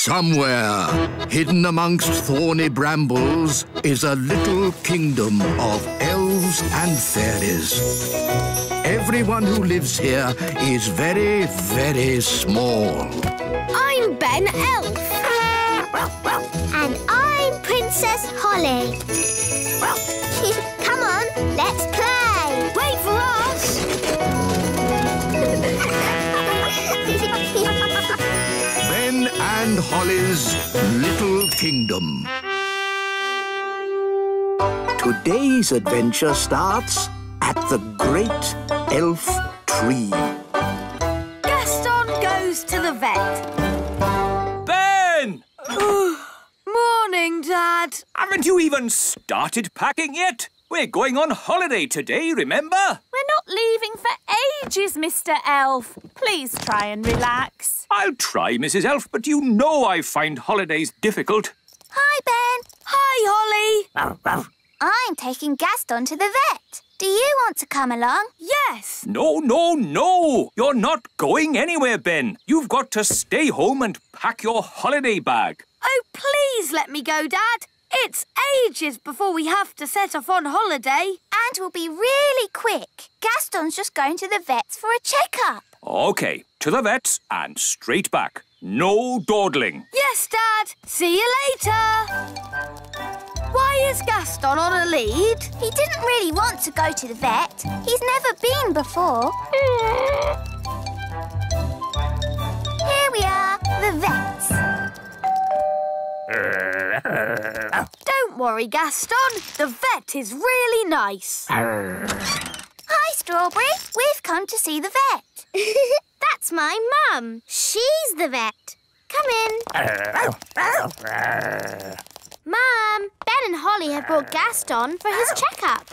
Somewhere, hidden amongst thorny brambles, is a little kingdom of elves and fairies. Everyone who lives here is very, very small. I'm Ben Elf. And I'm Princess Holly. Come on, let's play. Wait for us. and Holly's Little Kingdom. Today's adventure starts at the Great Elf Tree. Gaston goes to the vet. Ben! Morning, Dad. Haven't you even started packing yet? We're going on holiday today, remember? We're not leaving for ages, Mr Elf. Please try and relax. I'll try, Mrs Elf, but you know I find holidays difficult. Hi, Ben. Hi, Holly. I'm taking Gaston to the vet. Do you want to come along? Yes. No, no, no. You're not going anywhere, Ben. You've got to stay home and pack your holiday bag. Oh, please let me go, Dad. It's ages before we have to set off on holiday. And we'll be really quick. Gaston's just going to the vet's for a checkup. OK, to the vet's and straight back. No dawdling. Yes, Dad. See you later. Why is Gaston on a lead? He didn't really want to go to the vet. He's never been before. Here we are, the vets. Don't worry, Gaston. The vet is really nice. Hi, Strawberry. We've come to see the vet. That's my mum. She's the vet. Come in. Mum, Ben and Holly have brought Gaston for his checkup.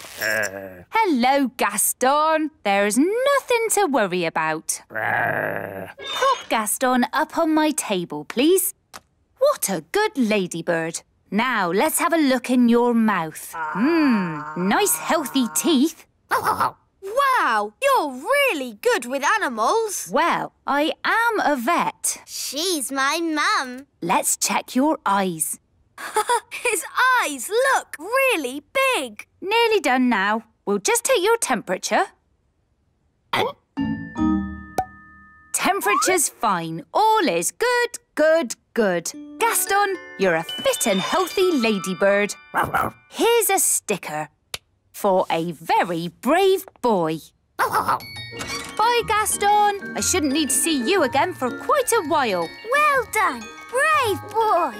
Hello, Gaston. There is nothing to worry about. Pop Gaston up on my table, please. What a good ladybird. Now, let's have a look in your mouth. Mmm, nice healthy teeth. Wow, you're really good with animals. Well, I am a vet. She's my mum. Let's check your eyes. His eyes look really big. Nearly done now. We'll just take your temperature. Temperature's fine. All is good, good, Good. Gaston, you're a fit and healthy ladybird. Here's a sticker for a very brave boy. Bye, Gaston. I shouldn't need to see you again for quite a while. Well done, brave boy.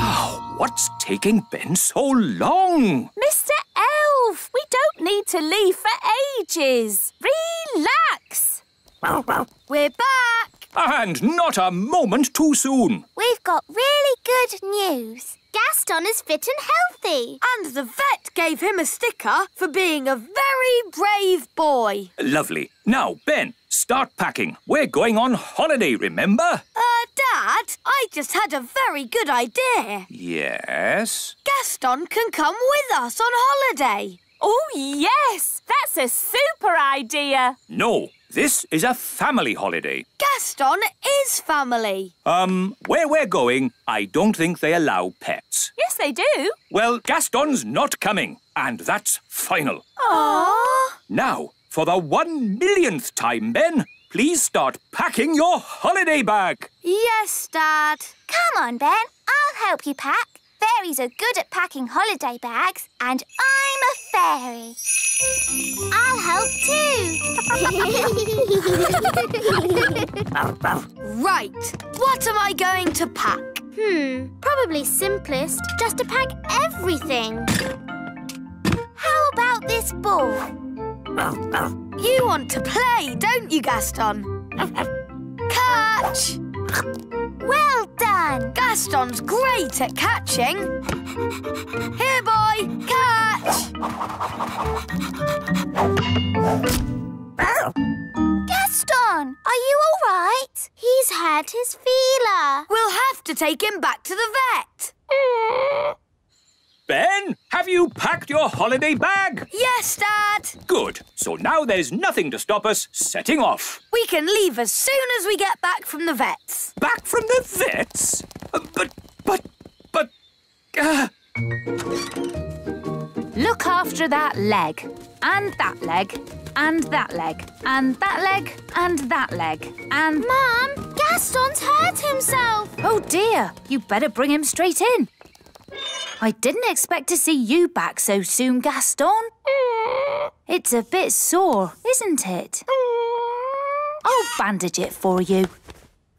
Oh, what's taking Ben so long? Mr Elf, we don't need to leave for ages. Relax. We're back! And not a moment too soon. We've got really good news. Gaston is fit and healthy. And the vet gave him a sticker for being a very brave boy. Lovely. Now, Ben, start packing. We're going on holiday, remember? Uh, Dad, I just had a very good idea. Yes? Gaston can come with us on holiday. Oh, yes! That's a super idea. No, this is a family holiday. Gaston is family. Um, where we're going, I don't think they allow pets. Yes, they do. Well, Gaston's not coming, and that's final. Aww. Now, for the one millionth time, Ben, please start packing your holiday bag. Yes, Dad. Come on, Ben. I'll help you pack. Fairies are good at packing holiday bags, and I I'm a fairy. I'll help too. right. What am I going to pack? Hmm, probably simplest, just to pack everything. How about this ball? You want to play, don't you, Gaston? Catch! Well done! fun. Gaston's great at catching. Here, boy, catch! Gaston, are you all right? He's had his feeler. We'll have to take him back to the vet. Ben, have you packed your holiday bag? Yes, Dad. Good. So now there's nothing to stop us setting off. We can leave as soon as we get back from the vets. Back from the vets? Uh, But, but, but... Uh, Look after that leg, and that leg, and that leg, and that leg, and that leg, and... Mum, Gaston's hurt himself. Oh dear, you better bring him straight in. I didn't expect to see you back so soon, Gaston. It's a bit sore, isn't it? I'll bandage it for you.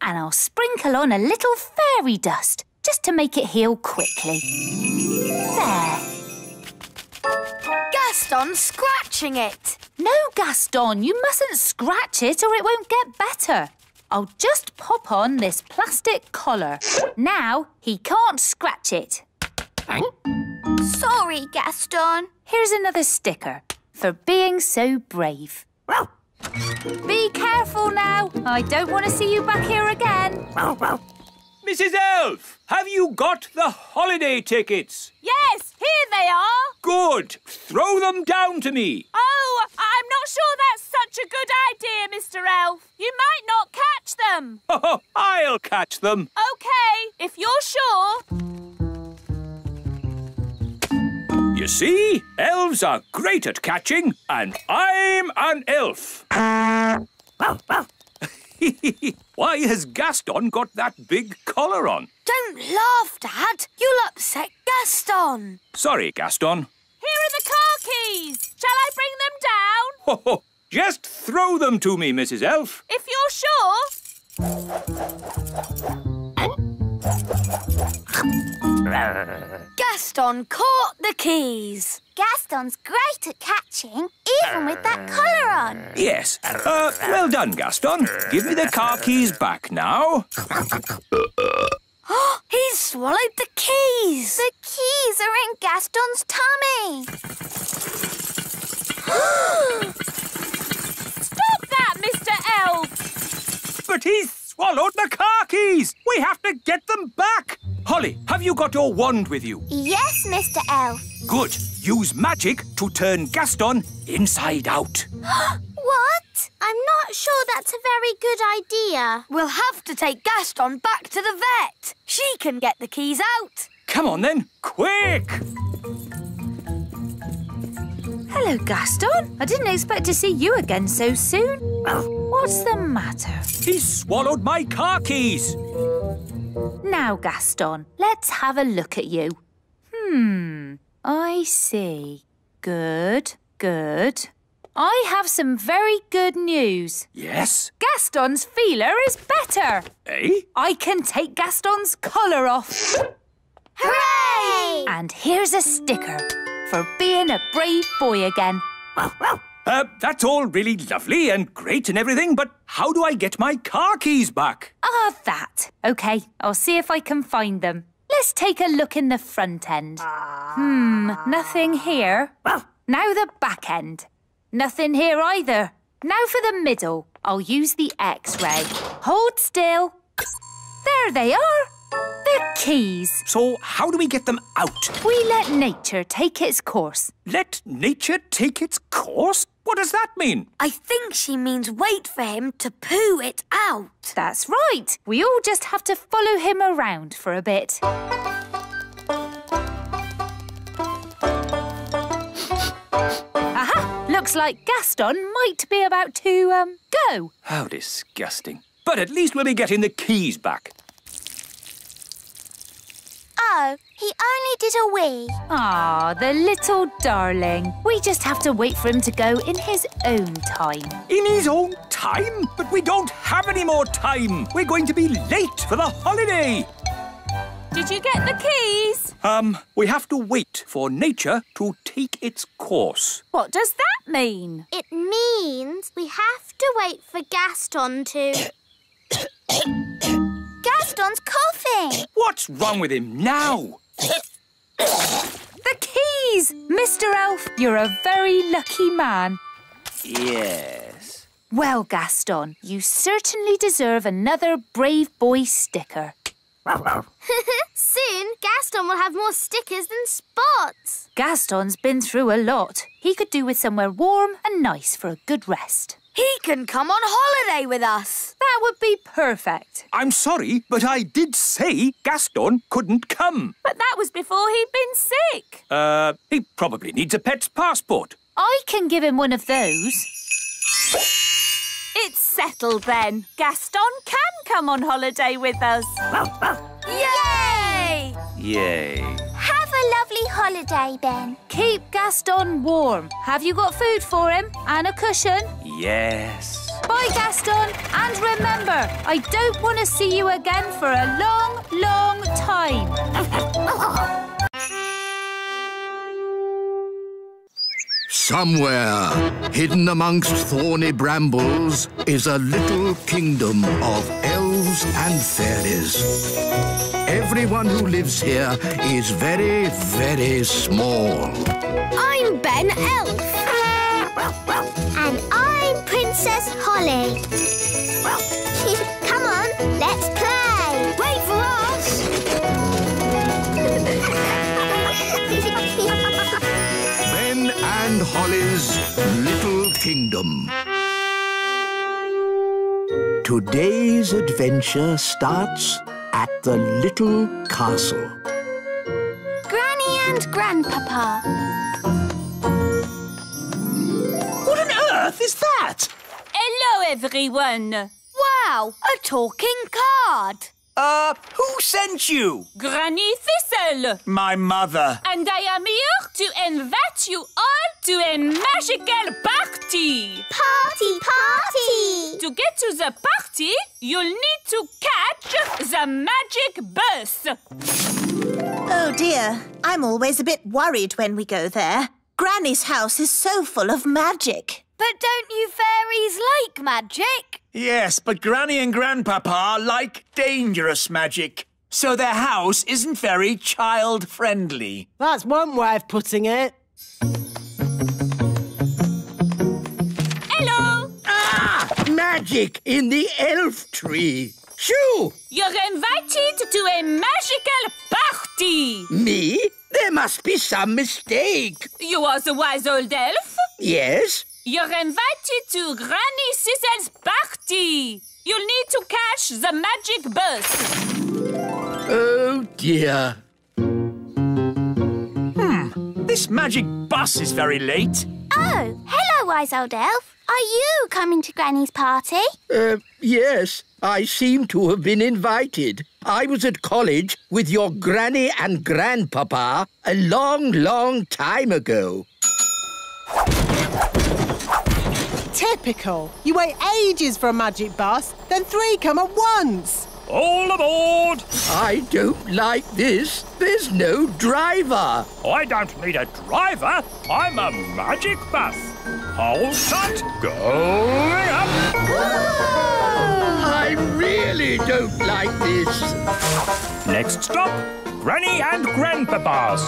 And I'll sprinkle on a little fairy dust just to make it heal quickly. There. Gaston's scratching it. No, Gaston, you mustn't scratch it or it won't get better. I'll just pop on this plastic collar. Now he can't scratch it. Sorry, Gaston. Here's another sticker for being so brave. Be careful now. I don't want to see you back here again. Mrs. Elf, have you got the holiday tickets? Yes, here they are. Good. Throw them down to me. Oh, I'm not sure that's such a good idea, Mr. Elf. You might not catch them. Oh, I'll catch them. OK, if you're sure. You see, elves are great at catching, and I'm an elf. Why has Gaston got that big collar on? Don't laugh, Dad. You'll upset Gaston. Sorry, Gaston. Here are the car keys. Shall I bring them down? Ho, ho. Just throw them to me, Mrs. Elf. If you're sure. Gaston caught the keys. Gaston's great at catching, even with that collar on. Yes. Uh, well done, Gaston. Give me the car keys back now. He's swallowed the keys. The keys are in Gaston's tummy. Stop that, Mr. Elf. But he's swallowed the car keys. We have to get them back. Holly, have you got your wand with you? Yes, Mr. Elf. Good. Use magic to turn Gaston inside out. What? I'm not sure that's a very good idea. We'll have to take Gaston back to the vet. She can get the keys out. Come on then, quick! Hello, Gaston. I didn't expect to see you again so soon. What's the matter? He swallowed my car keys. Now, Gaston, let's have a look at you. Hmm, I see. Good, good. I have some very good news. Yes? Gaston's feeler is better. Eh? I can take Gaston's collar off. Hooray! And here's a sticker for being a brave boy again. Well, well. Uh, that's all really lovely and great and everything, but how do I get my car keys back? Ah, that. OK, I'll see if I can find them. Let's take a look in the front end. Hmm, nothing here. Now the back end. Nothing here either. Now for the middle. I'll use the X-ray. Hold still. There they are. The keys. So, how do we get them out? We let nature take its course. Let nature take its course? What does that mean? I think she means wait for him to poo it out. That's right. We all just have to follow him around for a bit. Aha! Looks like Gaston might be about to, um, go. How disgusting. But at least we'll be getting the keys back. Oh, he only did a wee. Ah, the little darling. We just have to wait for him to go in his own time. In his own time? But we don't have any more time. We're going to be late for the holiday. Did you get the keys? Um, we have to wait for nature to take its course. What does that mean? It means we have to wait for Gaston to. Gaston's coughing. What's wrong with him now? The keys! Mr. Elf, you're a very lucky man. Yes. Well, Gaston, you certainly deserve another Brave Boy sticker. Soon, Gaston will have more stickers than spots. Gaston's been through a lot. He could do with somewhere warm and nice for a good rest. He can come on holiday with us. That would be perfect. I'm sorry, but I did say Gaston couldn't come. But that was before he'd been sick. Uh, he probably needs a pet's passport. I can give him one of those. It's settled then. Gaston can come on holiday with us. Yay! Yay. Have a lovely holiday, Ben. Keep Gaston warm. Have you got food for him? And a cushion? Yes. Bye, Gaston. And remember, I don't want to see you again for a long, long time. Somewhere, hidden amongst thorny brambles, is a little kingdom of elves and fairies. Everyone who lives here is very, very small. I'm Ben Elf. And I'm Princess Holly. Come on, let's play. Wait for us. Ben and Holly's Little Kingdom. Today's adventure starts at the little castle. Granny and Grandpapa. What on earth is that? Hello, everyone. Wow, a talking card. Uh, who sent you? Granny Thistle. My mother. And I am here to invite you all to a magical party. Party, party. To get to the party, you'll need to catch the magic bus. Oh dear, I'm always a bit worried when we go there. Granny's house is so full of magic. But don't you fairies like magic? Yes, but Granny and Grandpapa like dangerous magic. So their house isn't very child friendly. That's one way of putting it. Hello. Ah! Magic in the elf tree. Shoo! You're invited to a magical party. Me? There must be some mistake. You are the wise old elf. Yes? You're invited to Granny Thistle's party. You'll need to catch the magic bus. Oh dear. Hmm, This magic bus is very late. Oh, hello, wise old elf. Are you coming to Granny's party? Uh, yes, I seem to have been invited. I was at college with your granny and grandpapa a long, long time ago. Typical. You wait ages for a magic bus, then three come at once. All aboard! I don't like this. There's no driver. I don't need a driver. I'm a magic bus. Hold tight. Going up. I really don't like this. Next stop, Granny and Grandpapa's.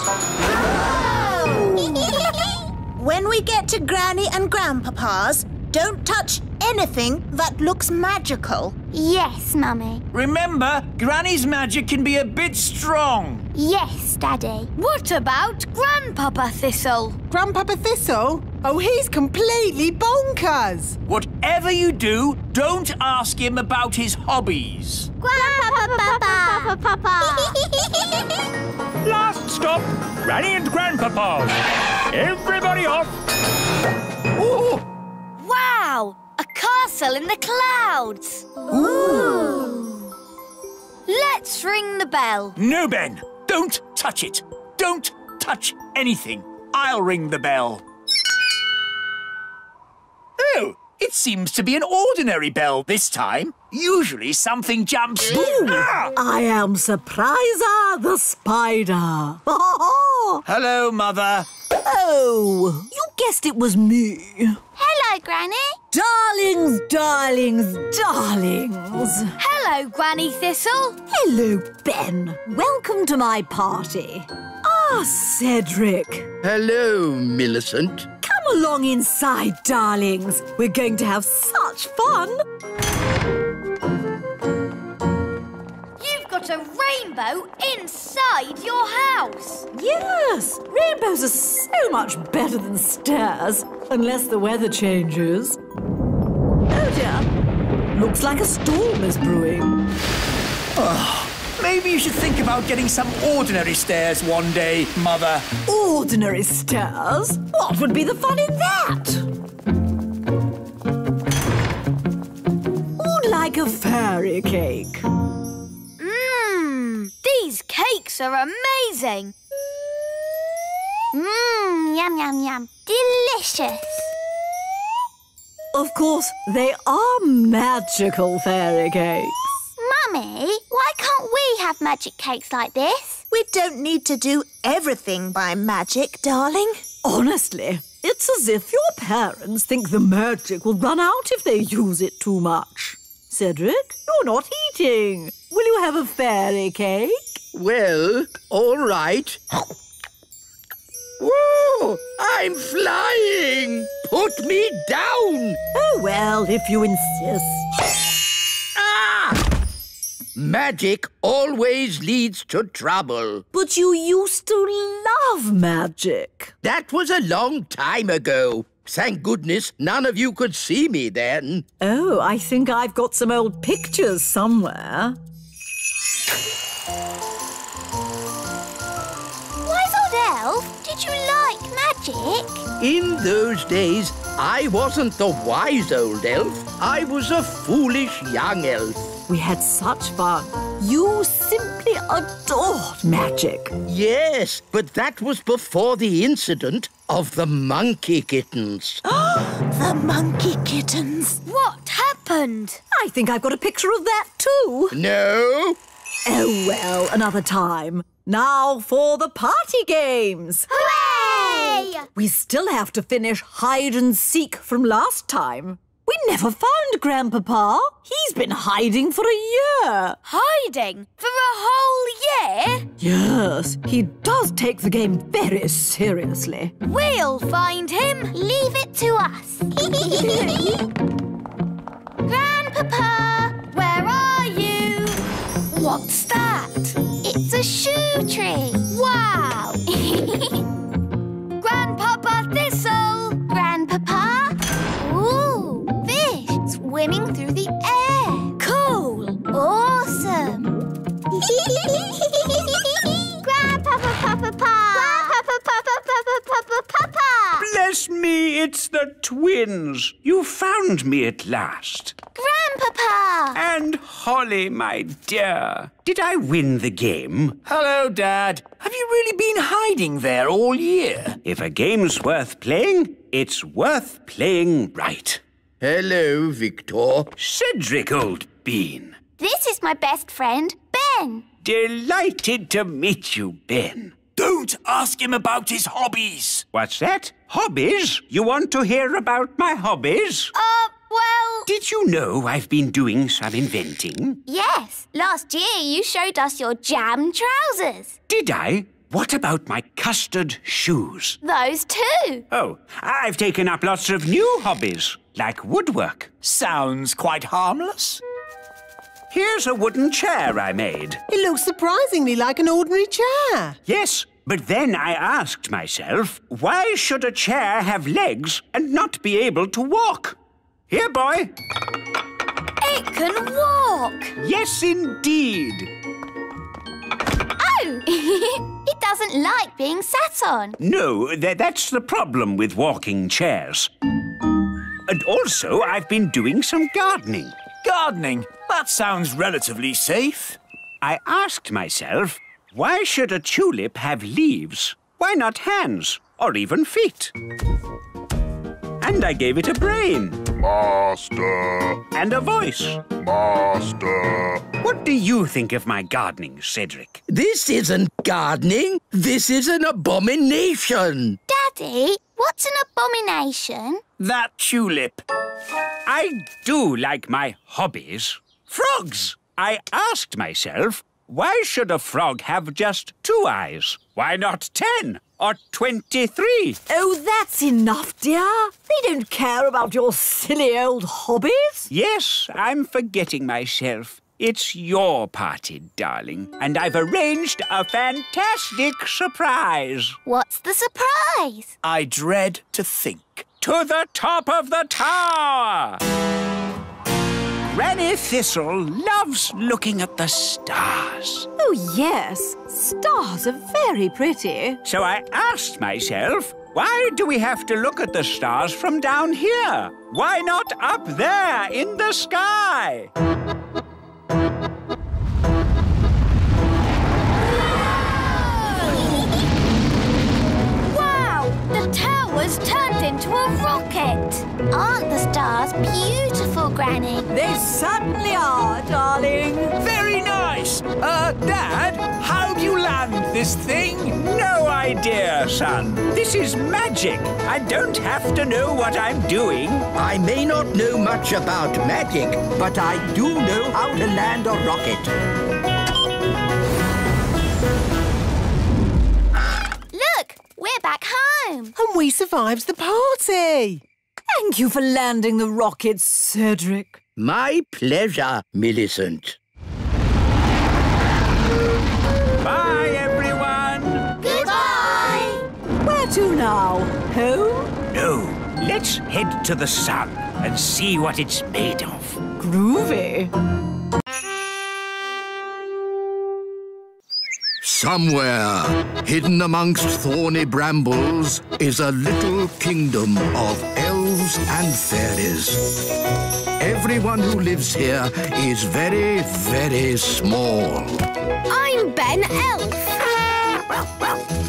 When we get to Granny and Grandpapa's, don't touch anything that looks magical. Yes, Mummy. Remember, Granny's magic can be a bit strong. Yes, Daddy. What about Grandpapa Thistle? Grandpapa Thistle? Oh, he's completely bonkers. Whatever you do, don't ask him about his hobbies. Grandpapa, Papa. Last stop, Granny and Grandpapa's. Everybody off. Oh, Wow, a castle in the clouds. Ooh. Let's ring the bell. No, Ben, don't touch it. Don't touch anything. I'll ring the bell. It seems to be an ordinary bell this time. Usually something jumps. Ah! I am Surpriser the spider. Hello, Mother. oh, you guessed it was me. Hello, Granny. Darlings, darlings, darlings. Hello, Granny Thistle. Hello, Ben. Welcome to my party. Ah, Cedric. hello, Millicent. Come along inside, darlings. We're going to have such fun. You've got a rainbow inside your house. Yes, rainbows are so much better than stairs, unless the weather changes. Oh dear, looks like a storm is brewing. Ah, Maybe you should think about getting some ordinary stairs one day, Mother. Ordinary stairs? What would be the fun in that? Or like a fairy cake. Mmm, these cakes are amazing. Mmm, yum, yum, yum. Delicious. Of course, they are magical fairy cakes. Mummy, why can't we have magic cakes like this? We don't need to do everything by magic, darling. Honestly, it's as if your parents think the magic will run out if they use it too much. Cedric, you're not eating. Will you have a fairy cake? Well, all right. Whoa! I'm flying! Put me down! Oh, well, if you insist. Ah! Magic always leads to trouble. But you used to love magic. That was a long time ago. Thank goodness none of you could see me then. Oh, I think I've got some old pictures somewhere. Wise old elf, did you like magic? In those days, I wasn't the wise old elf. I was a foolish young elf. We had such fun. You simply adored magic. Yes, but that was before the incident of the monkey kittens. The monkey kittens. What happened? I think I've got a picture of that too. no? Oh, well, another time. Now for the party games. Hooray! We still have to finish hide and seek from last time. We never found Grandpapa. He's been hiding for a year. Hiding for a whole year? Yes, he does take the game very seriously. We'll find him. Leave it to us. Grandpapa, Where are you? What's that? it's a shoe tree. Swimming through the air. Cool! Awesome. Grandpapa, Papa, Pa. Grandpapa, Papa, Papa, Papa, Papa. Bless me, it's the twins. You found me at last. Grandpapa. And Holly, my dear, did I win the game? Hello, Dad. Have you really been hiding there all year? If a game's worth playing, it's worth playing right. Hello, Victor. Cedric, old bean. This is my best friend, Ben. Delighted to meet you, Ben. Don't ask him about his hobbies. What's that? Hobbies? You want to hear about my hobbies? Uh, well... Did you know I've been doing some inventing? Yes, last year you showed us your jam trousers. Did I? What about my custard shoes? Those too. Oh, I've taken up lots of new hobbies, like woodwork. Sounds quite harmless. Here's a wooden chair I made. It looks surprisingly like an ordinary chair. Yes, but then I asked myself, why should a chair have legs and not be able to walk? Here, boy. It can walk! Yes, indeed. It doesn't like being sat on. No, tha- that's the problem with walking chairs. And also, I've been doing some gardening. Gardening? That sounds relatively safe. I asked myself, why should a tulip have leaves? Why not hands or even feet? And I gave it a brain Master, and a voice. master. What do you think of my gardening, Cedric? This isn't gardening. This is an abomination. Daddy, what's an abomination? That tulip. I do like my hobbies. Frogs! I asked myself, why should a frog have just two eyes? Why not ten or twenty-three? Oh, that's enough, dear. They don't care about your silly old hobbies. Yes, I'm forgetting myself. It's your party, darling, and I've arranged a fantastic surprise. What's the surprise? I dread to think. To the top of the tower! Granny Thistle loves looking at the stars. Oh, yes. Stars are very pretty. So I asked myself, why do we have to look at the stars from down here? Why not up there in the sky? Into a rocket! Aren't the stars beautiful, Granny? They certainly are, darling. Very nice. Uh, Dad, how do you land this thing? No idea, son. This is magic. I don't have to know what I'm doing. I may not know much about magic, but I do know how to land a rocket. Look, we're back home. And we survived the party. Thank you for landing the rocket, Cedric. My pleasure, Millicent. Bye, everyone. Goodbye. Where to now? Home? No, let's head to the sun and see what it's made of. Groovy. Somewhere, hidden amongst thorny brambles, is a little kingdom of elves and fairies. Everyone who lives here is very, very small. I'm Ben Elf.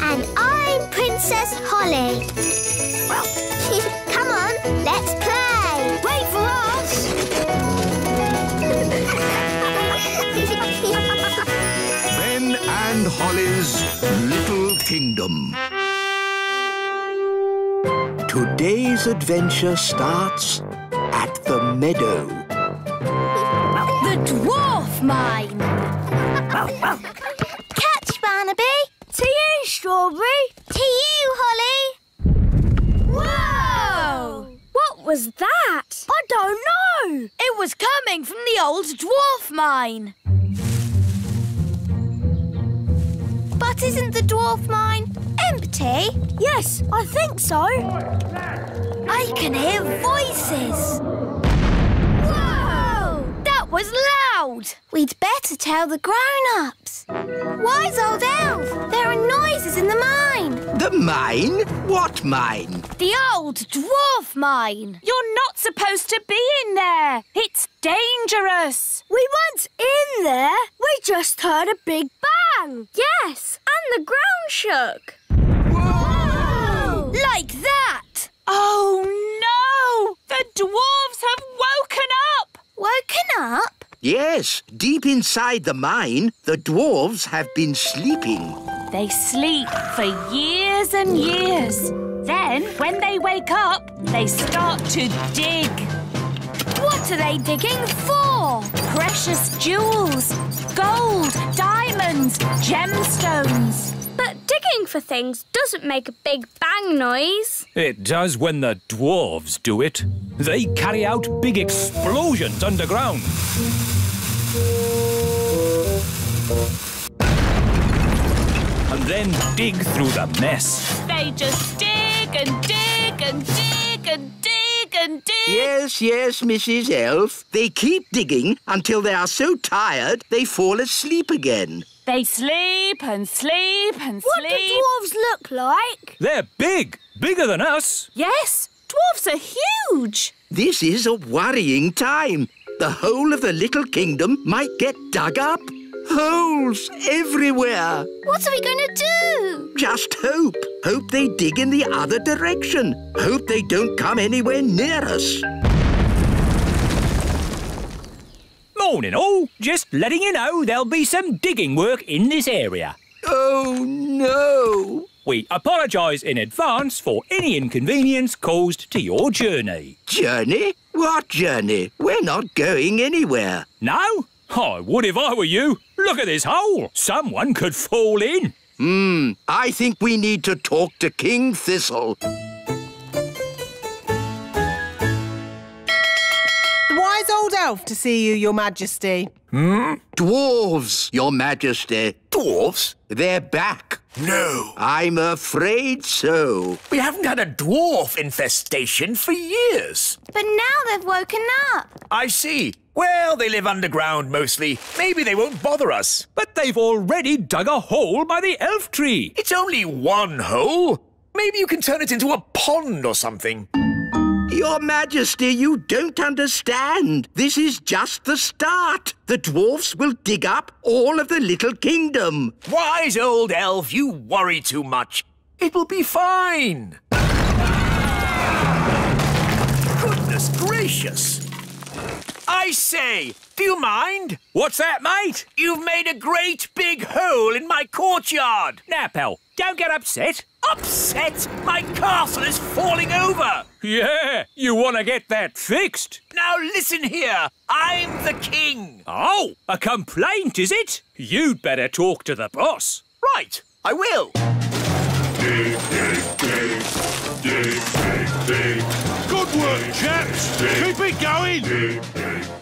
And I'm Princess Holly. Come on, let's play. Wait for us! And Holly's Little Kingdom. Today's adventure starts at the meadow. The dwarf mine! Catch, Barnaby. To you, Strawberry! To you, Holly. Whoa! What was that? I don't know. It was coming from the old dwarf mine. But isn't the dwarf mine empty? Yes, I think so. I can hear voices. Whoa! That was loud. We'd better tell the grown-ups. Wise old elf, there are noises in the mine. The mine? What mine? The old dwarf mine. You're not supposed to be in there. It's dangerous. We weren't in there. We just heard a big bang. Yes, and the ground shook. Whoa! Like that. Oh no! The dwarves have woken up! Woken up? Yes, deep inside the mine, the dwarves have been sleeping. They sleep for years and years. Then, when they wake up, they start to dig. What are they digging for? Precious jewels, gold, diamonds, gemstones. But digging for things doesn't make a big bang noise. It does when the dwarves do it. They carry out big explosions underground. And then dig through the mess. They just dig and dig and dig and dig and dig. Yes, yes, Mrs. Elf. They keep digging until they are so tired they fall asleep again. They sleep and sleep and What sleep. What do dwarves look like? They're big, bigger than us. Yes, dwarves are huge. This is a worrying time. The whole of the little kingdom might get dug up. Holes everywhere. What are we going to do? Just hope. Hope they dig in the other direction. Hope they don't come anywhere near us. Morning all. Just letting you know there'll be some digging work in this area. Oh, no. We apologise in advance for any inconvenience caused to your journey. Journey? What journey? We're not going anywhere. No? I would if I were you. Look at this hole. Someone could fall in. Hmm, I think we need to talk to King Thistle. Myself to see you, Your Majesty. Hmm? Dwarves, Your Majesty. Dwarves? They're back. No. I'm afraid so. We haven't had a dwarf infestation for years. But now they've woken up. I see. Well, they live underground mostly. Maybe they won't bother us. But they've already dug a hole by the elf tree. It's only one hole. Maybe you can turn it into a pond or something. Your Majesty, you don't understand. This is just the start. The dwarfs will dig up all of the little kingdom. Wise old elf, you worry too much. It will be fine. Goodness gracious. I say, do you mind? What's that, mate? You've made a great big hole in my courtyard. Now, pal, don't get upset. Upset? My castle is falling over. Yeah, you want to get that fixed. Now listen here. I'm the king. Oh, a complaint, is it? You'd better talk to the boss. Right, I will. Keep it going.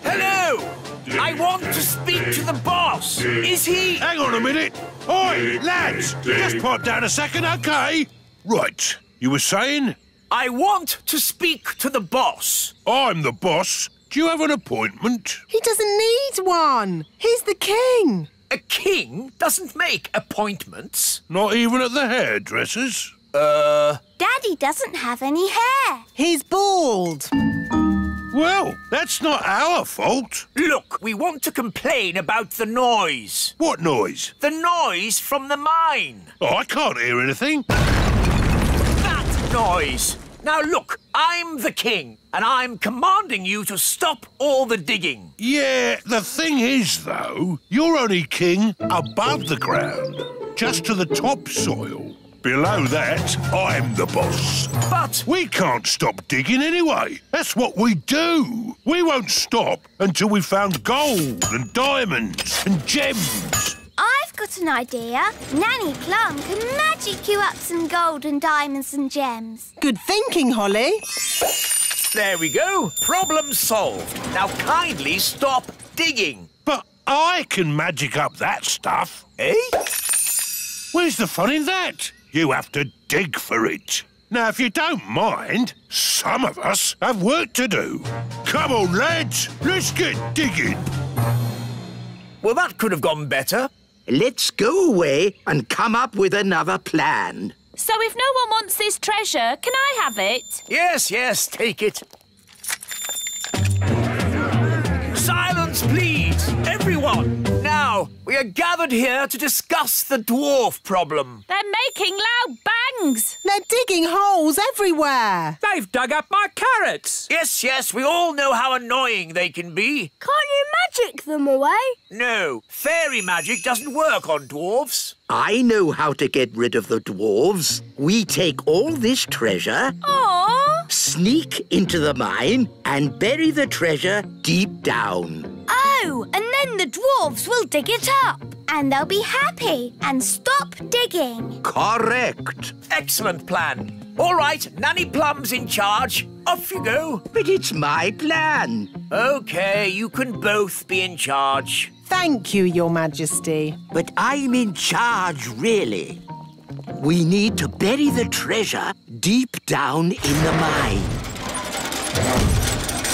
Hello. I want to speak to the boss. Is he... Hang on a minute. Oi, lads. Just pipe down a second, OK? Right. You were saying? I want to speak to the boss. I'm the boss. Do you have an appointment? He doesn't need one. He's the king. A king doesn't make appointments. Not even at the hairdresser's? Uh... Daddy doesn't have any hair. He's bald. Well, that's not our fault. Look, we want to complain about the noise. What noise? The noise from the mine. Oh, I can't hear anything. That noise. Now look, I'm the king, and I'm commanding you to stop all the digging. Yeah, the thing is, though, you're only king above the ground, just to the topsoil. Below that, I'm the boss. But we can't stop digging anyway. That's what we do. We won't stop until we've found gold and diamonds and gems. I've got an idea. Nanny Plum can magic you up some gold and diamonds and gems. Good thinking, Holly. There we go. Problem solved. Now kindly stop digging. But I can magic up that stuff. Eh? Where's the fun in that? You have to dig for it. Now, if you don't mind, some of us have work to do. Come on, lads, let's get digging. Well, that could have gone better. Let's go away and come up with another plan. So if no one wants this treasure, can I have it? Yes, yes, take it. Silence, please, everyone. Now, we are gathered here to discuss the dwarf problem. They're making loud bangs. They're digging holes everywhere. They've dug up my carrots. Yes, yes, we all know how annoying they can be. Can't you magic them away? No, fairy magic doesn't work on dwarfs. I know how to get rid of the dwarves. We take all this treasure, Aww. sneak into the mine, and bury the treasure deep down. And then the dwarves will dig it up. And they'll be happy and stop digging. Correct. Excellent plan. All right, Nanny Plum's in charge. Off you go. But it's my plan. OK, you can both be in charge. Thank you, Your Majesty. But I'm in charge, really. We need to bury the treasure deep down in the mine.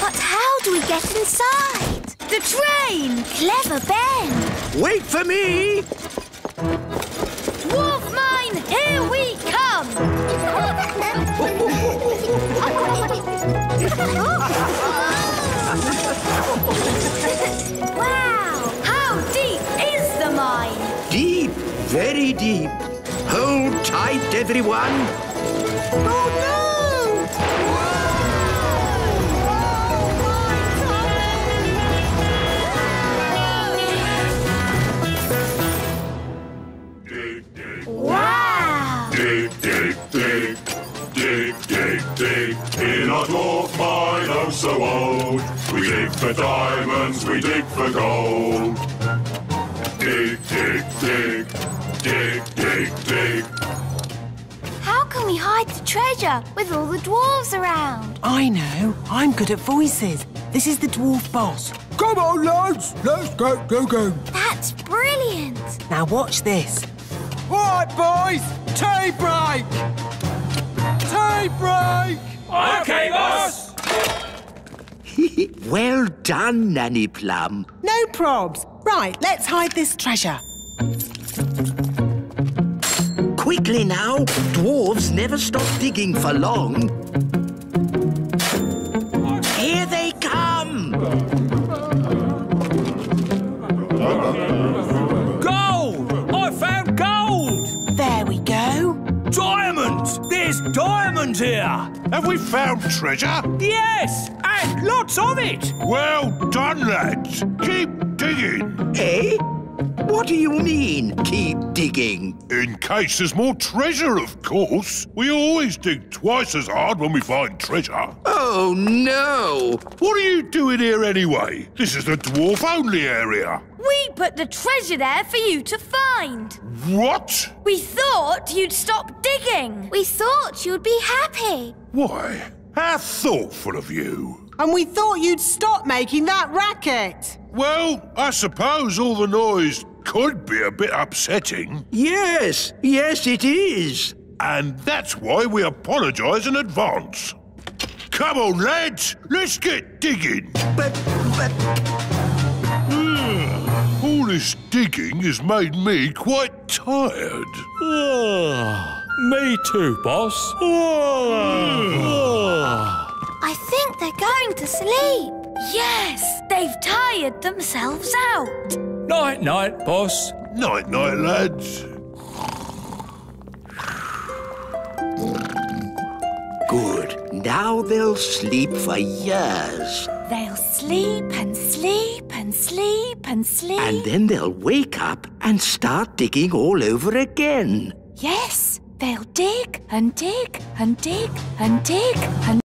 But how do we get inside? The train! Clever Ben! Wait for me! Dwarf mine, here we come! wow! How deep is the mine? Deep, very deep. Hold tight, everyone. Oh, no! Dig, dig, dig. In a dwarf mine oh so old. We dig for diamonds, we dig for gold. Dig, dig, dig. Dig, dig, dig. How can we hide the treasure with all the dwarves around? I know. I'm good at voices. This is the dwarf boss. Come on, lads. Let's go, go, go. That's brilliant. Now watch this. All right, boys. Tea break. Tea break. OK, boss. well done, Nanny Plum. No probs. Right, let's hide this treasure. Quickly now. Dwarves never stop digging for long. Have we found treasure? Yes! And lots of it! Well done, lads. Keep digging. Eh? What do you mean, keep digging? In case there's more treasure, of course. We always dig twice as hard when we find treasure. Oh, no! What are you doing here anyway? This is the dwarf-only area. We put the treasure there for you to find. What? We thought you'd stop digging. We thought you'd be happy. Why? How thoughtful of you. And we thought you'd stop making that racket. Well, I suppose all the noise could be a bit upsetting. Yes, yes, it is. And that's why we apologise in advance. Come on, lads, let's get digging. But, but... Hmm, all this digging has made me quite tired. Ah, me too, boss. Ah, hmm. ah. I think they're going to sleep. Yes, they've tired themselves out. Night, night, boss. Night, night, lads. Good. Now they'll sleep for years. They'll sleep and sleep and sleep and sleep. And then they'll wake up and start digging all over again. Yes, they'll dig and dig and dig and dig and.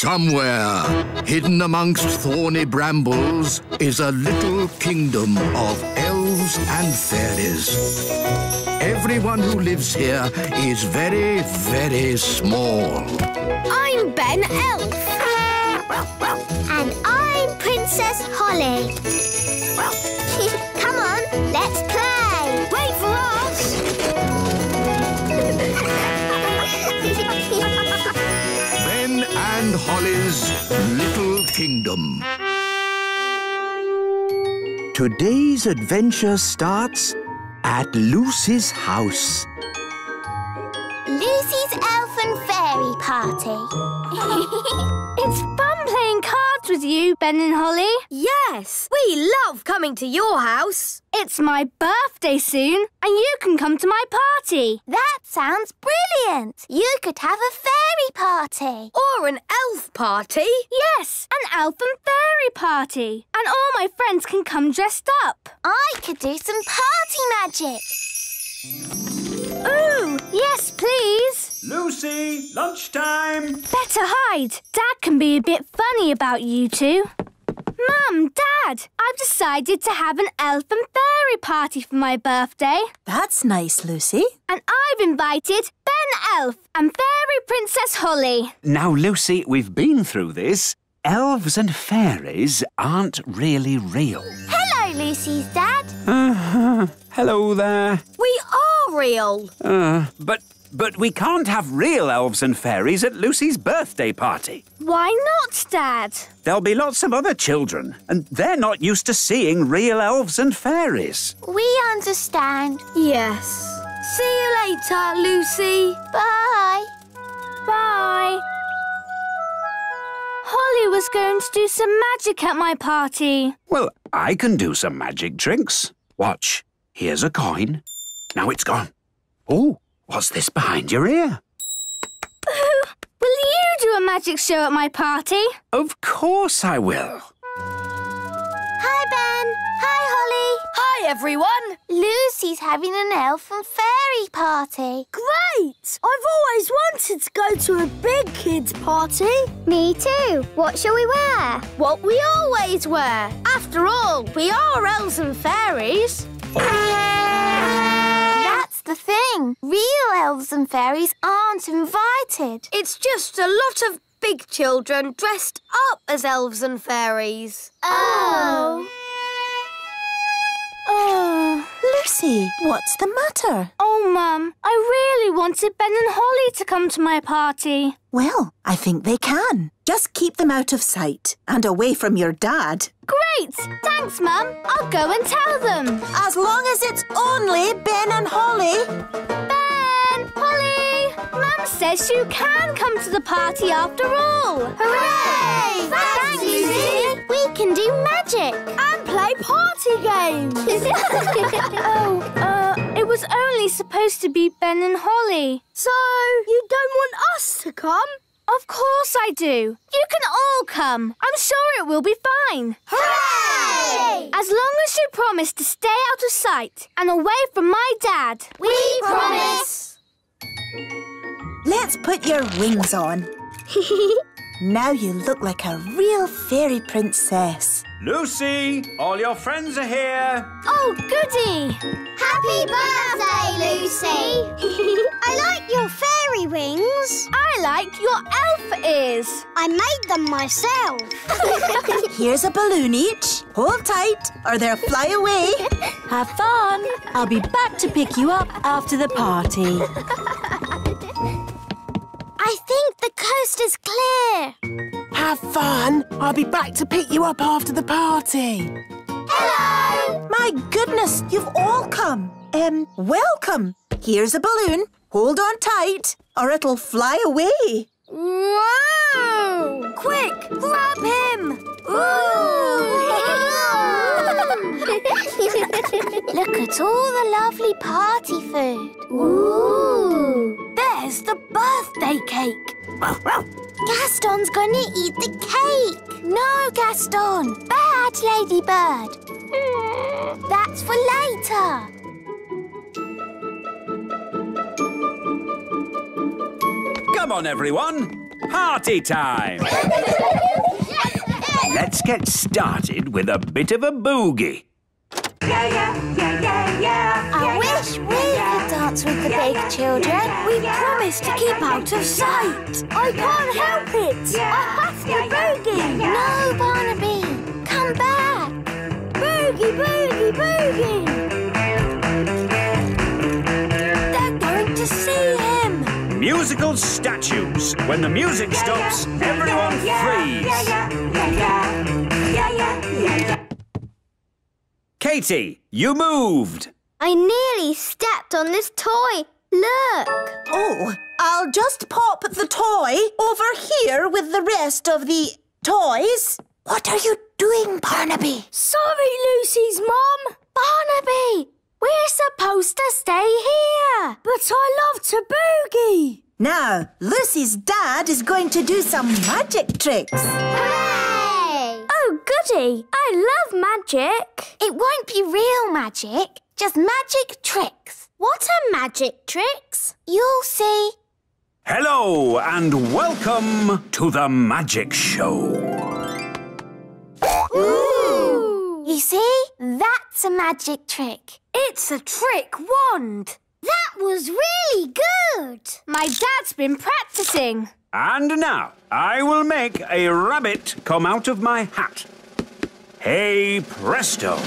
Somewhere, hidden amongst thorny brambles, is a little kingdom of elves and fairies. Everyone who lives here is very, very small. I'm Ben Elf. And I'm Princess Holly. Come on, let's play. Wait for us. Holly's Little Kingdom. Today's adventure starts at Lucy's house. Lucy's Elf and Fairy Party. It's fun playing cards with you, Ben and Holly. Yes, we love coming to your house. It's my birthday soon, and you can come to my party. That sounds brilliant. You could have a fairy party. Or an elf party. Yes, an elf and fairy party. And all my friends can come dressed up. I could do some party magic. Ooh, yes, please. Lucy, lunchtime. Better hide. Dad can be a bit funny about you two. Mum, Dad, I've decided to have an elf and fairy party for my birthday. That's nice, Lucy. And I've invited Ben Elf and Fairy Princess Holly. Now, Lucy, we've been through this. Elves and fairies aren't really real. Hello, Lucy's dad. Uh, hello there. We are real. Uh, but but we can't have real elves and fairies at Lucy's birthday party. Why not, Dad? There'll be lots of other children, and they're not used to seeing real elves and fairies. We understand. Yes. See you later, Lucy. Bye. Bye. Holly was going to do some magic at my party. Well, I can do some magic tricks. Watch. Here's a coin. Now it's gone. Oh, what's this behind your ear? Will you do a magic show at my party? Of course I will. Hi, Ben. Hi, Holly. Hi, everyone. Lucy's having an elf and fairy party. Great! I've always wanted to go to a big kids' party. Me too. What shall we wear? What we always wear. After all, we are elves and fairies. The thing. thing. Real elves and fairies aren't invited. It's just a lot of big children dressed up as elves and fairies. Oh. Oh, Lucy, what's the matter? Oh, Mum, I really wanted Ben and Holly to come to my party. Well, I think they can. Just keep them out of sight and away from your dad. Great! Thanks, Mum. I'll go and tell them. As long as it's only Ben and Holly. Ben! Holly! Mum says you can come to the party after all. Hooray! Thanks, Lucy. We can do magic. And play party games. oh, uh, it was only supposed to be Ben and Holly. So, you don't want us to come? Of course I do. You can all come. I'm sure it will be fine. Hooray! As long as you promise to stay out of sight and away from my dad. We promise. Let's put your wings on. now you look like a real fairy princess. Lucy, all your friends are here. Oh, goody! Happy birthday, Lucy! I like your fairy wings. I like your elf ears. I made them myself. Here's a balloon each. Hold tight or they'll fly away. Have fun. I'll be back to pick you up after the party. I think the coast is clear. Have fun. I'll be back to pick you up after the party. Hello! My goodness, you've all come. Um, welcome. Here's a balloon. Hold on tight or it'll fly away. Whoa! Quick, grab him! Look at all the lovely party food. Ooh! There's the birthday cake. Gaston's gonna eat the cake. No, Gaston. Bad, Ladybird. That's for later. Come on, everyone. Party time. Let's get started with a bit of a boogie. Yeah, yeah, yeah, yeah, yeah. I wish we could dance with the big children. We promised to keep out of sight. I can't help it. I have to boogie. No, Barnaby. Come back. Boogie, boogie, boogie. Musical statues. When the music stops, everyone freeze. Katie, you moved. I nearly stepped on this toy. Look. Oh, I'll just pop the toy over here with the rest of the toys. What are you doing, Barnaby? Sorry, Lucy's mom. Barnaby, we're supposed to stay here. But I love to boogie. Now, Lucy's dad is going to do some magic tricks. Hooray! Oh, goody. I love magic. It won't be real magic, just magic tricks. What are magic tricks? You'll see. Hello and welcome to the magic show. Ooh! You see? That's a magic trick. It's a trick wand. That was really good. My dad's been practicing. And now I will make a rabbit come out of my hat. Hey presto!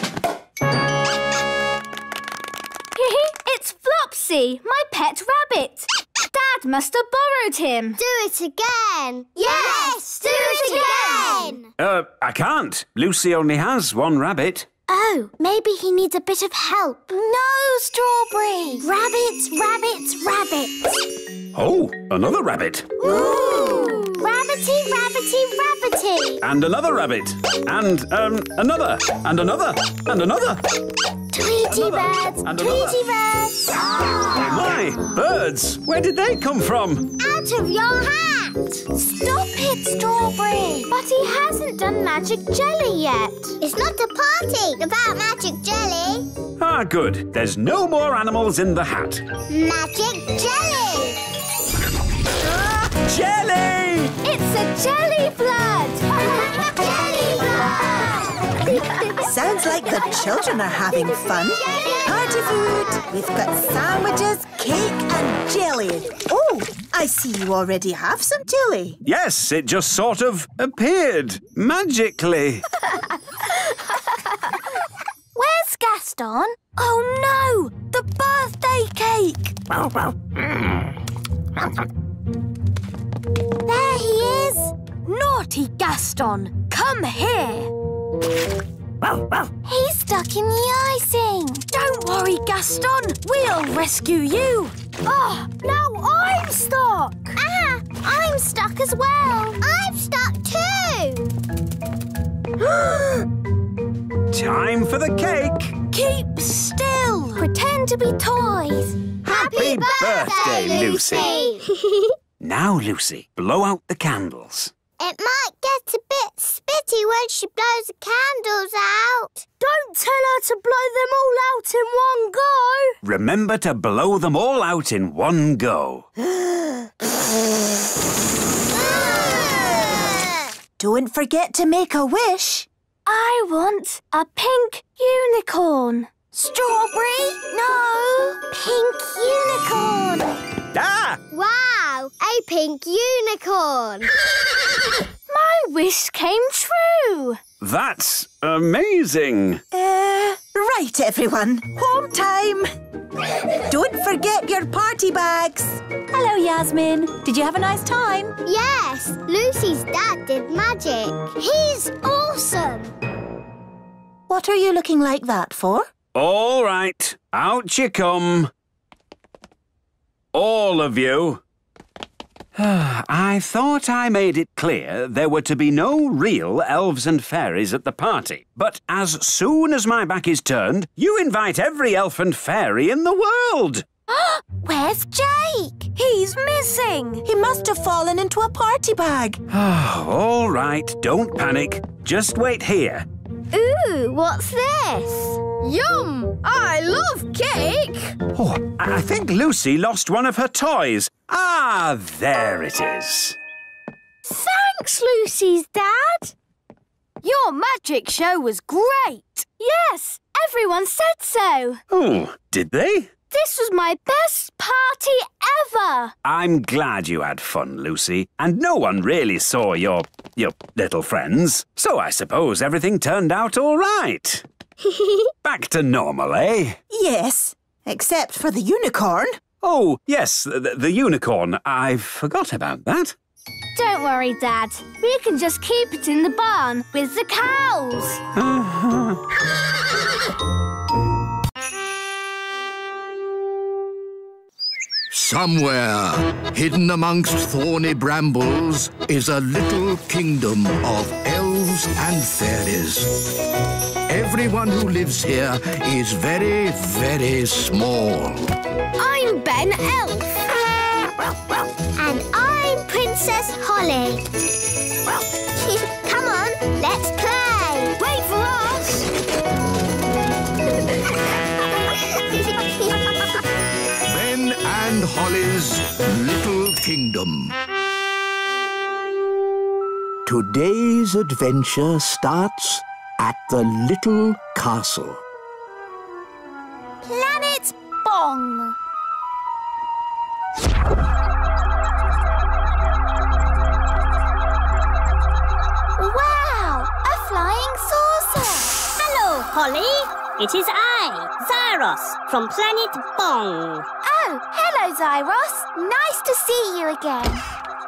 it's Flopsy, my pet rabbit. Dad must have borrowed him. Do it again. Yes, do it again. Uh, I can't. Lucy only has one rabbit. Oh, maybe he needs a bit of help. No, Strawberry. Rabbits, rabbits, rabbits. Oh, another rabbit. Ooh! Rabbity, rabbity, rabbity. And another rabbit. And, um, another. And another. And another. Tweety Another. birds, And Tweety birds. Oh my! Birds! Where did they come from? Out of your hat. Stop it, Strawberry. But he hasn't done magic jelly yet. It's not a party about magic jelly. Ah, good. There's no more animals in the hat. Magic jelly. Jelly! It's a jelly flood. jelly blood. Sounds like the children are having fun. Party food. We've got sandwiches, cake and jelly. Oh, I see you already have some jelly. Yes, it just sort of appeared magically. Where's Gaston? Oh no! The birthday cake! Hmm. There he is! Naughty Gaston! Come here! He's stuck in the icing! Don't worry, Gaston! We'll rescue you! Oh, now I'm stuck! Ah! I'm stuck as well! I'm stuck too! Time for the cake. Keep still! Pretend to be toys! Happy birthday, Lucy. Now, Lucy, blow out the candles. It might get a bit spitty when she blows the candles out. Don't tell her to blow them all out in one go. Remember to blow them all out in one go. Don't forget to make a wish. I want a pink unicorn. Strawberry? No. Pink unicorn. Ah! Wow, a pink unicorn. My wish came true. That's amazing. Uh, right, everyone. Home time. Don't forget your party bags. Hello, Yasmin. Did you have a nice time? Yes, Lucy's dad did magic. He's awesome. What are you looking like that for? All right, out you come. All of you. I thought I made it clear there were to be no real elves and fairies at the party. But as soon as my back is turned, you invite every elf and fairy in the world. Where's Jake? He's missing. He must have fallen into a party bag. All right, don't panic. Just wait here. Ooh, what's this? Yum! I love cake! Oh, I I think Lucy lost one of her toys. Ah, there it is. Thanks, Lucy's dad. Your magic show was great. Yes, everyone said so. Oh, did they? This was my best party ever. I'm glad you had fun, Lucy. And no one really saw your your little friends. So I suppose everything turned out all right. Back to normal, eh? Yes, except for the unicorn. Oh, yes, the, the unicorn. I forgot about that. Don't worry, Dad. We can just keep it in the barn with the cows. Somewhere, hidden amongst thorny brambles, is a little kingdom of elves and fairies. Everyone who lives here is very, very small. I'm Ben Elf. And I'm Princess Holly. Come on, let's play. Wait for us. And Holly's Little Kingdom. Today's adventure starts at the Little Castle. Planet Bong. Wow, a flying saucer. Hello, Holly. It is I, Zyros, from planet Bong. Oh, hello, Zyros. Nice to see you again.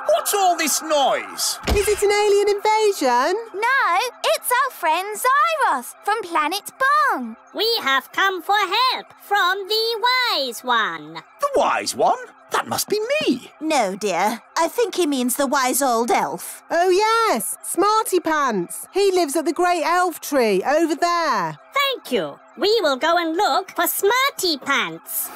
What's all this noise? Is it an alien invasion? No, it's our friend Zyros from planet Bong. We have come for help from the Wise One. The wise one? That must be me. No, dear. I think he means the wise old elf. Oh, yes. Smarty Pants. He lives at the Great Elf Tree over there. Thank you. We will go and look for Smarty Pants.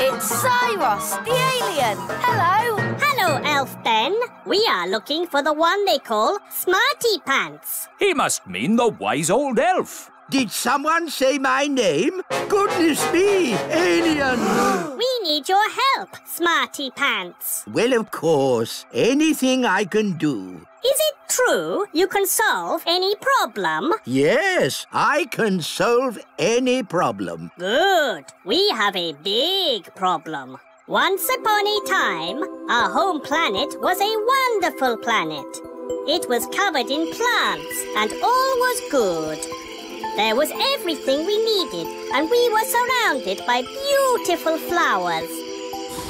It's Zyros, the alien. Hello. Hello, Elf Ben. We are looking for the one they call Smarty Pants. He must mean the wise old elf. Did someone say my name? Goodness me, alien! we need your help, Smarty Pants. well, of course, anything I can do. Is it true you can solve any problem? Yes, I can solve any problem. Good. We have a big problem. Once upon a time, our home planet was a wonderful planet. It was covered in plants and all was good. There was everything we needed and we were surrounded by beautiful flowers.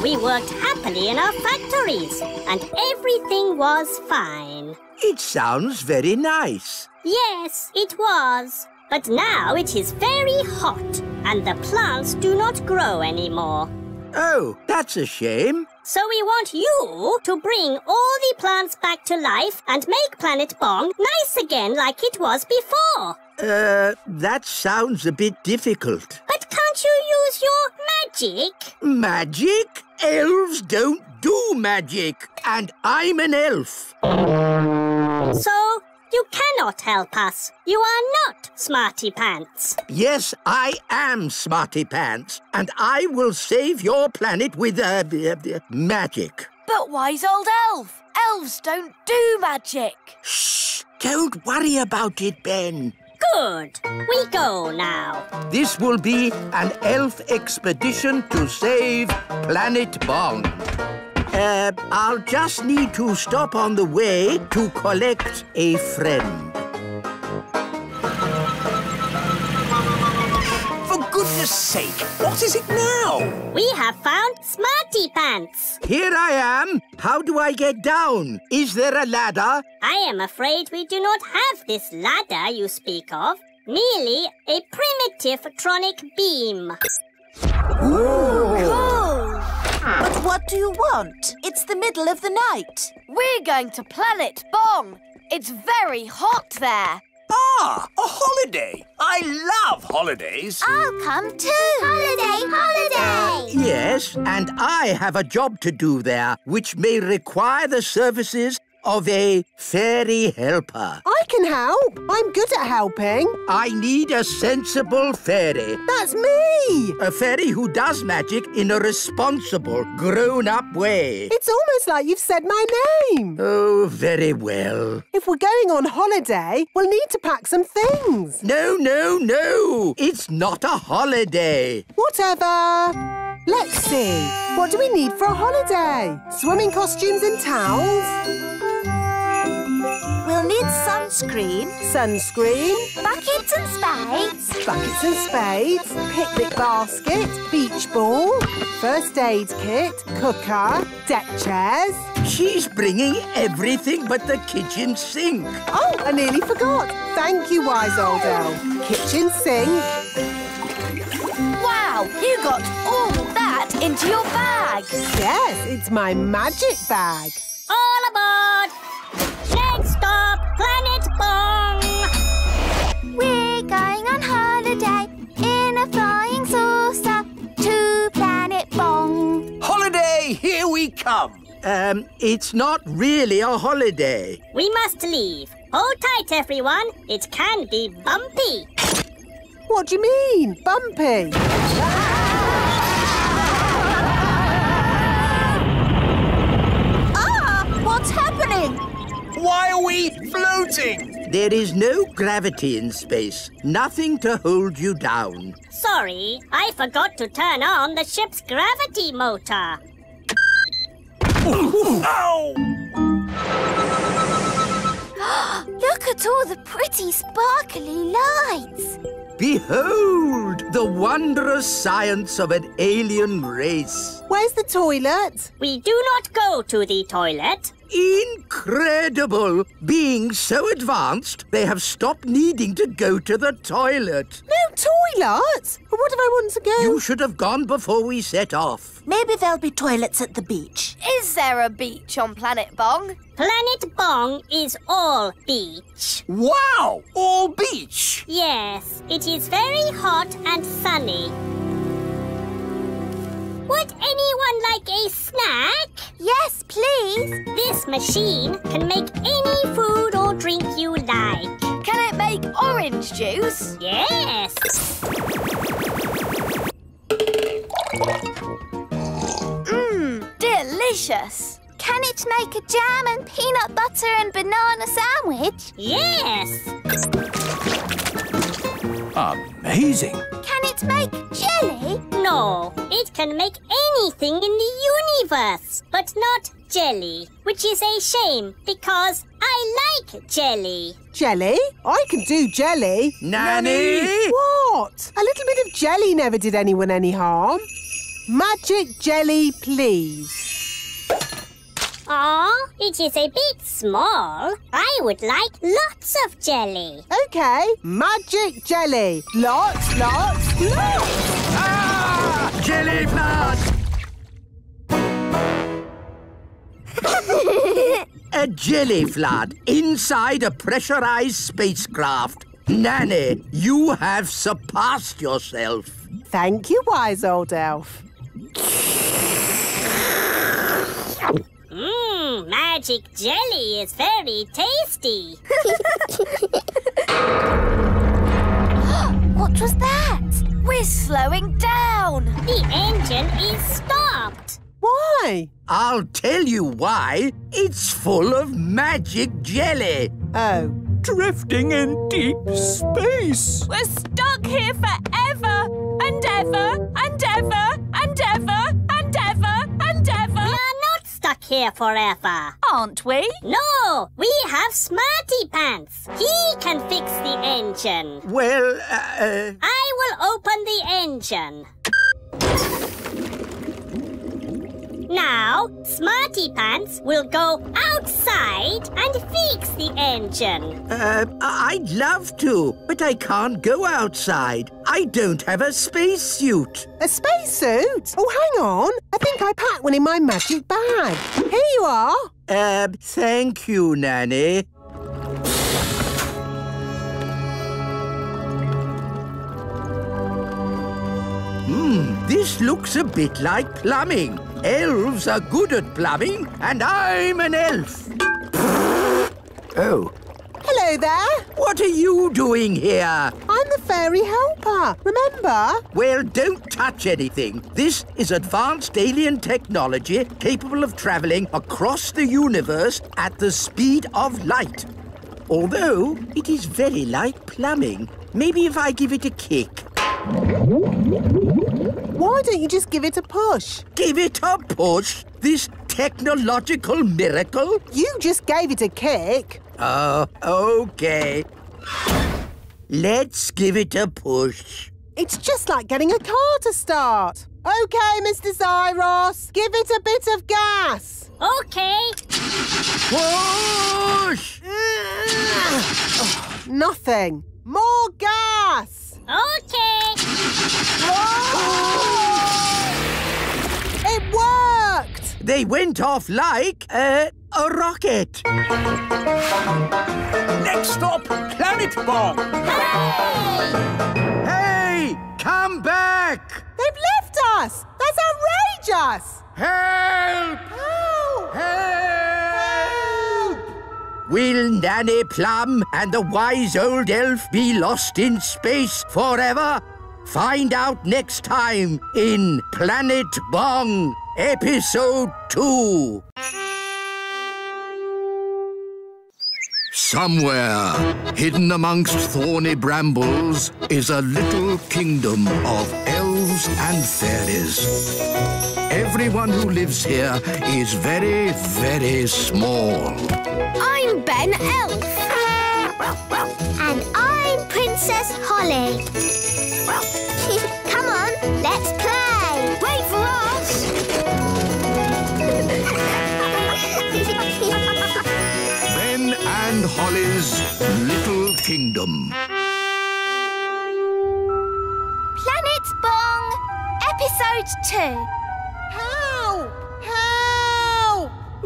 We worked happily in our factories and everything was fine. It sounds very nice. Yes, it was. But now it is very hot and the plants do not grow anymore. Oh, that's a shame. So we want you to bring all the plants back to life and make Planet Bong nice again like it was before. Uh, that sounds a bit difficult. But can't you use your magic? Magic? Elves don't do magic, and I'm an elf. So you cannot help us. You are not Smarty Pants. Yes, I am Smarty Pants, and I will save your planet with uh, uh, magic. But wise old elf, elves don't do magic. Shh! Don't worry about it, Ben. Good. We go now. This will be an elf expedition to save Planet Bong. Uh, I'll just need to stop on the way to collect a friend. For goodness sake, what is it now? We have found Smarty Pants. Here I am. How do I get down? Is there a ladder? I am afraid we do not have this ladder you speak of. Merely a primitive tronic beam. Cool. But what do you want? It's the middle of the night. We're going to Planet Bong. It's very hot there. Ah, a holiday. I love holidays. I'll come too. Holiday, holiday. Yes, and I have a job to do there, which may require the services of a fairy helper. I can help. I'm good at helping. I need a sensible fairy. That's me. A fairy who does magic in a responsible, grown-up way. It's almost like you've said my name. Oh, very well. If we're going on holiday, we'll need to pack some things. No, no, no. It's not a holiday. Whatever. Let's see. What do we need for a holiday? Swimming costumes and towels? We'll need sunscreen, Sunscreen, Buckets and spades. buckets and spades, picnic basket, beach ball, first aid kit, cooker, deck chairs. She's bringing everything but the kitchen sink. Oh, I nearly forgot. Thank you, wise old elf. Kitchen sink. Wow, you got all that into your bag. Yes, it's my magic bag. All aboard! Next stop, Planet Bong! We're going on holiday in a flying saucer to Planet Bong. Holiday, here we come. Um, it's not really a holiday. We must leave. Hold tight, everyone. It can be bumpy. What do you mean, bumpy? Ah! There is no gravity in space. Nothing to hold you down. Sorry, I forgot to turn on the ship's gravity motor. Ow! Look at all the pretty sparkly lights. Behold the wondrous science of an alien race. Where's the toilet? We do not go to the toilet. Incredible! Being so advanced, they have stopped needing to go to the toilet. No toilet? But what if I want to go? You should have gone before we set off. Maybe there'll be toilets at the beach. Is there a beach on Planet Bong? Planet Bong is all beach. Wow! All beach! Yes, it is very hot and sunny. Would anyone like a snack? Yes, please. This machine can make any food or drink you like. Can it make orange orange juice? Yes. Mmm, delicious. Can it make a jam and peanut butter and banana sandwich? Yes. Amazing. Can it make jelly? No, it can make anything in the universe, but not jelly, which is a shame because I like jelly. Jelly? I can do jelly. Nanny! What? A little bit of jelly never did anyone any harm. Magic jelly, please. Aw, it is a bit small. I would like lots of jelly. Okay, magic jelly. Lots, lots, lots. Ah! Jelly flood! a jelly flood inside a pressurized spacecraft. Nanny, you have surpassed yourself. Thank you, wise old elf. Mmm, magic jelly is very tasty. What was that? We're slowing down. The engine is stopped. Why? I'll tell you why. It's full of magic jelly. Oh. Drifting in deep space. We're stuck here forever and ever and ever and ever here forever. Aren't we? No, we have Smarty Pants. He can fix the engine. Well, uh, I will open the engine. Now, Smarty Pants will go outside and fix the engine. uh, I'd love to, but I can't go outside. I don't have a spacesuit. A spacesuit? Oh, hang on. I think I packed one in my magic bag. Here you are. Uh, thank you, Nanny. Hmm, this looks a bit like plumbing. Elves are good at plumbing, and I'm an elf. oh, Hello there. what are you doing here? I'm the fairy helper. Remember? Well, don't touch anything. This is advanced alien technology capable of traveling across the universe at the speed of light. Although it is very like plumbing. Maybe if I give it a kick. Why don't you just give it a push? Give it a push? This technological miracle? You just gave it a kick. Oh, okay. Let's give it a push. It's just like getting a car to start. Okay, Mr. Zyros, give it a bit of gas. Okay. Push! Nothing. More gas. It worked. They went off like uh, a rocket. Next stop, Planet Bong. Hey, come back! They've left us. That's outrageous. Help! Help! Help! Will Nanny Plum and the wise old elf be lost in space forever? Find out next time in Planet Bong, Episode 2. Somewhere, hidden amongst thorny brambles, is a little kingdom of elves and fairies. Everyone who lives here is very, very small. I'm Ben Elf. And I'm Princess Holly. Come on, let's play. Wait for us. Ben and Holly's Little Kingdom. Planet Bong, Episode 2. Help! Help!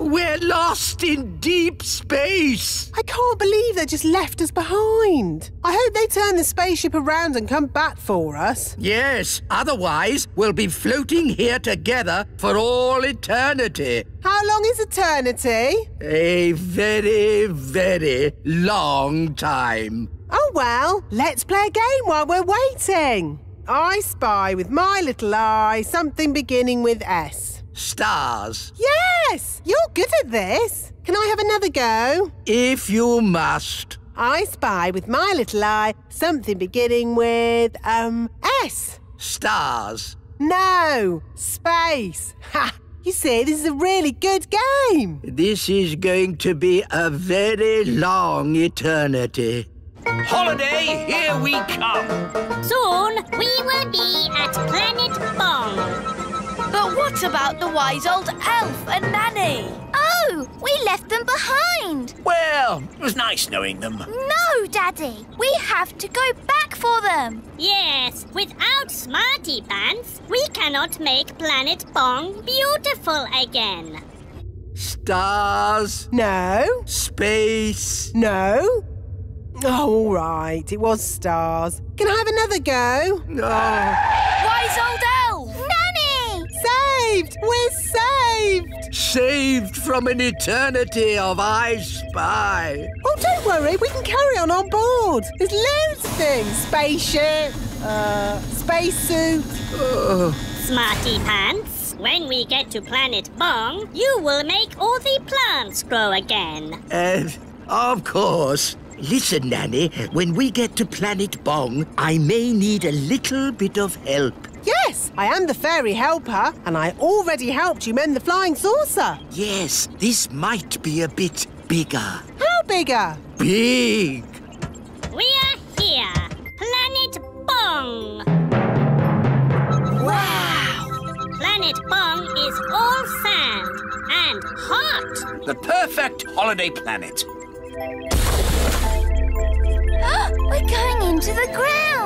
We're lost in deep space. I can't believe they just left us behind. I hope they turn the spaceship around and come back for us. Yes, otherwise we'll be floating here together for all eternity. How long is eternity? A very, very long time. Oh, well, let's play a game while we're waiting. I spy with my little eye something beginning with S. Stars. Yes, you're good at this. Can I have another go? If you must. I spy with my little eye something beginning with, um, S. Stars. No, space. Ha! You see, this is a really good game. This is going to be a very long eternity. Holiday, here we come. Soon we will be at Planet Bong. But what about the wise old elf and Nanny? Oh, we left them behind. Well, it was nice knowing them. No, Daddy. We have to go back for them. Yes, without Smarty Pants, we cannot make Planet Bong beautiful again. Stars. No. Space. No. Oh, all right. It was stars. Can I have another go? Oh. Wise old elf! Nanny! Saved! We're saved! Saved from an eternity of I Spy. Oh, don't worry. We can carry on on board. There's loads of things. Spaceship, uh, spacesuit. Smarty Pants, when we get to Planet Bong, you will make all the plants grow again. And, of course. Listen, Nanny, when we get to Planet Bong, I may need a little bit of help. Yes, I am the fairy helper, and I already helped you mend the flying saucer. Yes, this might be a bit bigger. How bigger? Big. We are here, Planet Bong. Wow! Planet Bong is all sand and hot. The perfect holiday planet. We're going into the ground.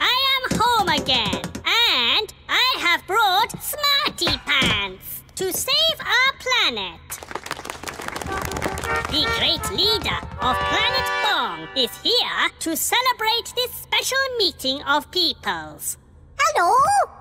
I am home again, and I have brought Smarty Pants to save our planet. The great leader of Planet Bong is here to celebrate this special meeting of peoples. Hello?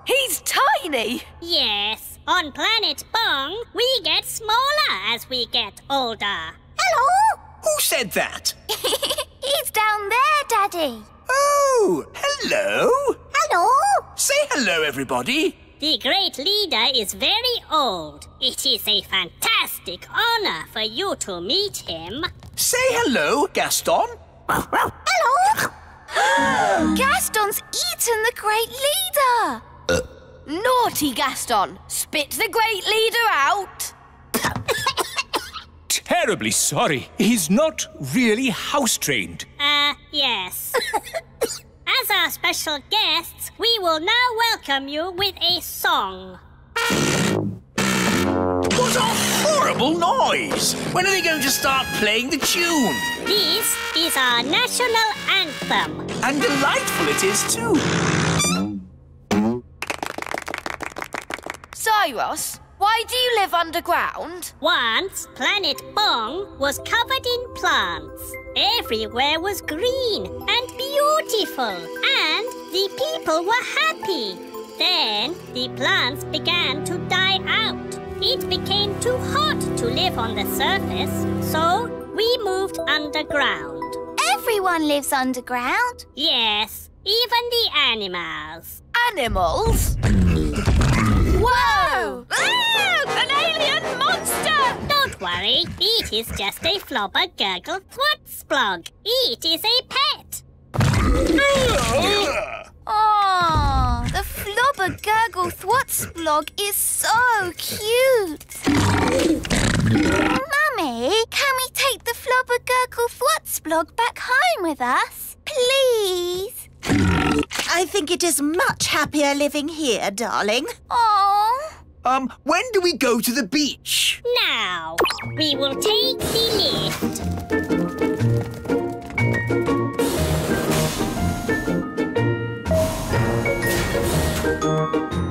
He's tiny! Yes, on Planet Bong, we get smaller as we get older. Hello? Who said that? He's down there, Daddy. Oh, hello. Hello? Say hello, everybody. The great leader is very old. It is a fantastic honor for you to meet him. Say hello, Gaston. Hello? Gaston's eaten the great leader. Uh. Naughty Gaston! Spit the great leader out! Terribly sorry. He's not really house trained. Uh, yes. As our special guests, we will now welcome you with a song. What a horrible noise! When are they going to start playing the tune? This is our national anthem. And delightful it is, too. Zyros, why do you live underground? Once, Planet Bong was covered in plants. Everywhere was green and beautiful, and the people were happy. Then the plants began to die out. It became too hot to live on the surface, so we moved underground. Everyone lives underground. Yes, even the animals. Animals? Whoa! Ah! Worry, it is just a flobber gurgle thwutsplog. It is a pet. Oh, the Flobber Gurgle Thwutsplog is so cute. Mummy, can we take the Flobber Gurgle Thwutsplog back home with us? Please? I think it is much happier living here, darling. Oh. Um, when do we go to the beach? Now, we will take the lift.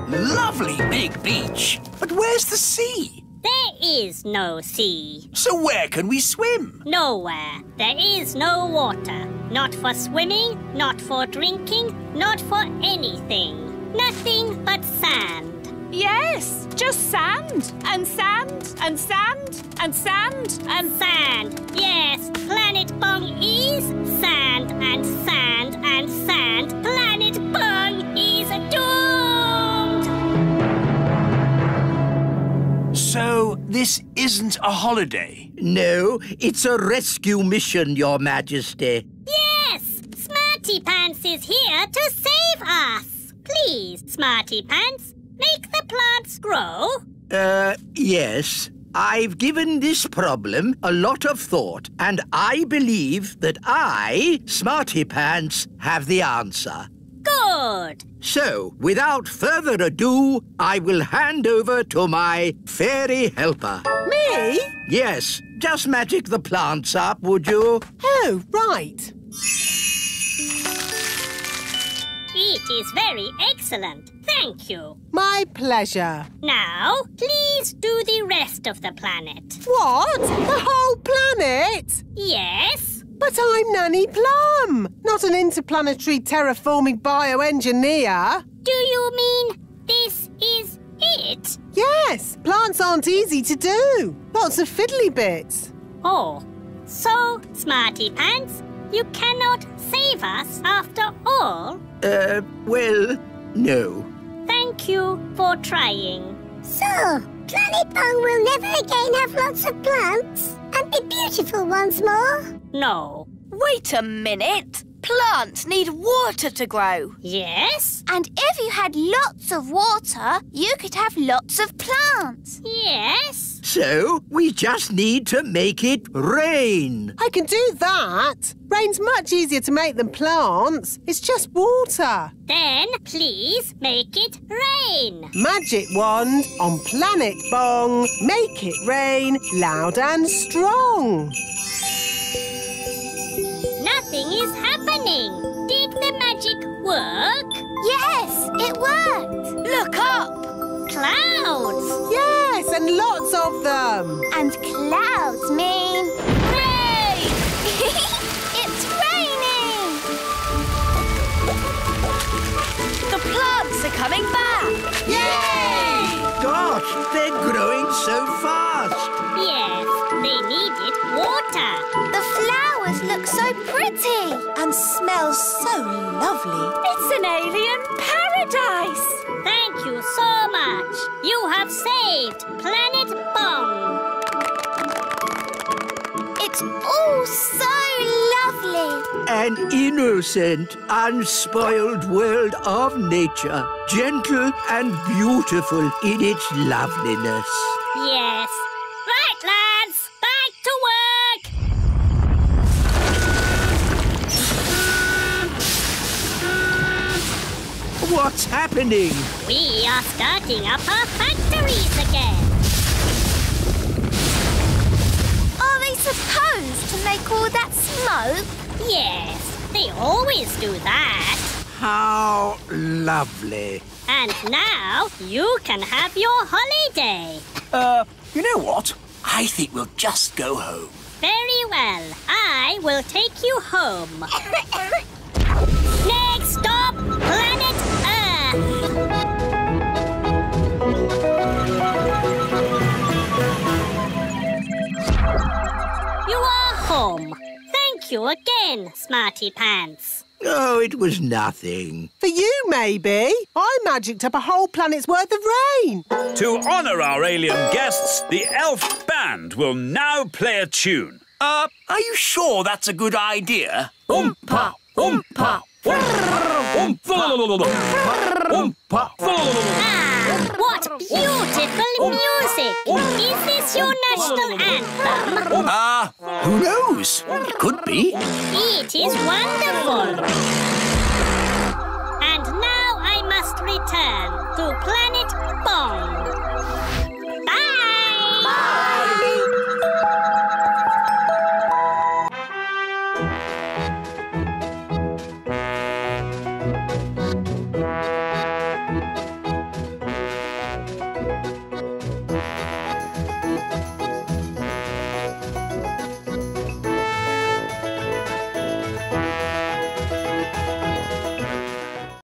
Lovely big beach. But where's the sea? There is no sea. So where can we swim? Nowhere. There is no water. Not for swimming, not for drinking, not for anything. Nothing but sand. Yes, just sand and sand and sand and sand and Sand. Yes, Planet Bong is sand and sand and sand. Planet Bong is doomed. So, this isn't a holiday? No, it's a rescue mission, Your Majesty. Yes, Smarty Pants is here to save us. Please, Smarty Pants, make the plants grow. Uh, yes. I've given this problem a lot of thought, and I believe that I, Smarty Pants, have the answer. Good. So, without further ado, I will hand over to my fairy helper. Me? Yes, just magic the plants up, would you? Oh, right. It is very excellent. Thank you. My pleasure. Now, please do the rest of the planet. What? The whole planet? Yes? But I'm Nanny Plum, not an interplanetary terraforming bioengineer. Do you mean this is it? Yes, plants aren't easy to do. Lots of fiddly bits. Oh, so, Smarty Pants, you cannot save us after all? Uh, well, no. Thank you for trying. So, Planet Bong will never again have lots of plants and be beautiful once more? No. Wait a minute. Plants need water to grow. Yes? And if you had lots of water, you could have lots of plants. Yes? So, we just need to make it rain. I can do that. Rain's much easier to make than plants. It's just water. Then please make it rain. Magic wand on Planet Bong. Make it rain loud and strong. Nothing is happening. Did the magic work? Yes, it worked. Look up. Clouds. Yes, and lots of them. And clouds mean Rain! it's raining. The plants are coming back. Yay! Gosh, they're growing so fast. Yes, they needed water. The flowers look so pretty. And smells so lovely. It's an alien paradise. Thank you so much. You have saved Planet Bong. It's all so lovely. An innocent, unspoiled world of nature, gentle and beautiful in its loveliness. Yes. Right, lads. What's happening? We are starting up our factories again. Are they supposed to make all that smoke? Yes, they always do that. How lovely. And now you can have your holiday. Uh, you know what? I think we'll just go home. Very well. I will take you home. Next Thank you again, Smarty Pants. Oh, it was nothing. For you, maybe. I magicked up a whole planet's worth of rain. To honour our alien guests, the elf band will now play a tune. Uh, are you sure that's a good idea? Oompa, oompa, Ah, what beautiful music! Is this your national anthem? Ah, uh, who knows? It could be. It is wonderful. And now I must return to Planet Bong.